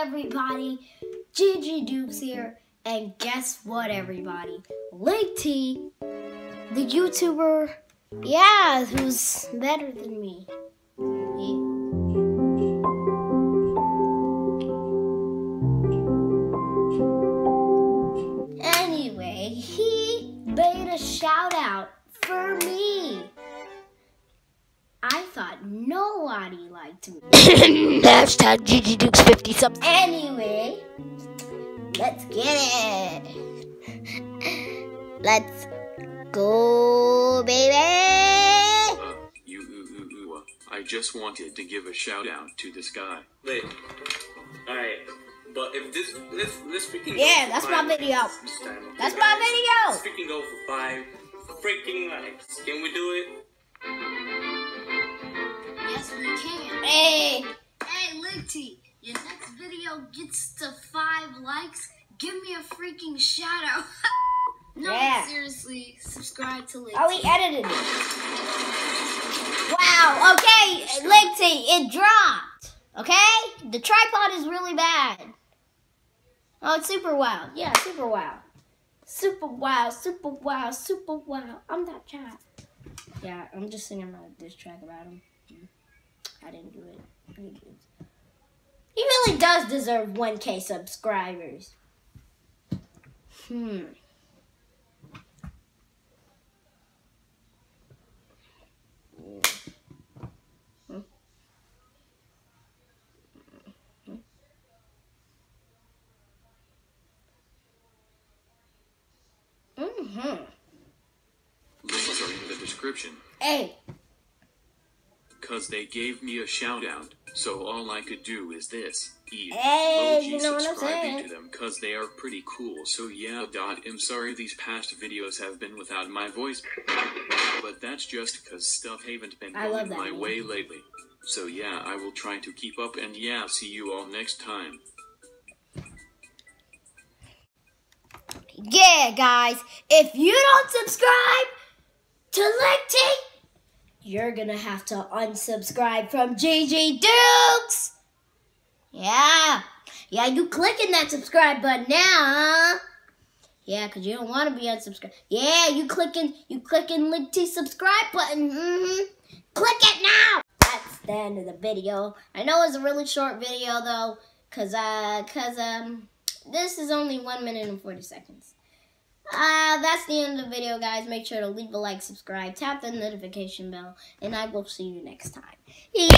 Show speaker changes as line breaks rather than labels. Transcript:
everybody? GG Dukes here, and guess what, everybody? LiGTY, the YouTuber, yeah, who's better than me. Anyway, he made a shout out for me. I thought nobody liked me.
Hashtag GG Dukes 50 subs.
Anyway, let's get it. Let's go, baby.
Uh, you, ooh, ooh, ooh, uh, I just wanted to give a shout out to this guy.
Wait. Alright. But if this this this freaking
Yeah, that's
five
my video.
likes this time, okay,
That's
guys?
my video.
Let's freaking go for five freaking likes. Can we do it?
Yes, we can.
Hey,
Hey, LiGTY, your next video gets to five likes. Give me a freaking shout out. no,
Yeah.
seriously, subscribe to LiGTY.
oh, he edited it. Wow. Okay, Lexi, it dropped. Okay, the tripod is really bad. Oh, it's super wow. Yeah, super wow. Super wow, super wow, super wow. I'm that chat. Yeah, I'm just singing a diss track about him. I didn't do it. He. He really does deserve 1K subscribers. Hmm. Mm-hmm.
Links are in the description.
Hey,
Cause they gave me a shout out, so all I could do is this. E.
Hey, you know what I'm
subscribing
saying.
to them cause they are pretty cool. So yeah, dot. I'm sorry these past videos have been without my voice, but that's just cause stuff haven't been
I
going my way lately. So yeah, I will try to keep up and yeah, see you all next time.
Yeah, guys, if you don't subscribe to LiGTY, you're gonna have to unsubscribe from GG Dukes. Yeah, yeah, you clicking that subscribe button now? Yeah, cause you don't want to be unsubscribed. Yeah, you clicking, you clicking link to subscribe button. Mm-hmm. Click it now. That's the end of the video. I know it's a really short video though, cause uh, cause um. This is only 1 minute and 40 seconds. Uh, that's the end of the video, guys. Make sure to leave a like, subscribe, tap the notification bell, and I will see you next time. Yay!